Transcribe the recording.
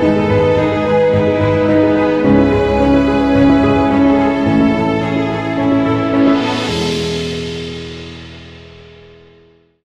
Música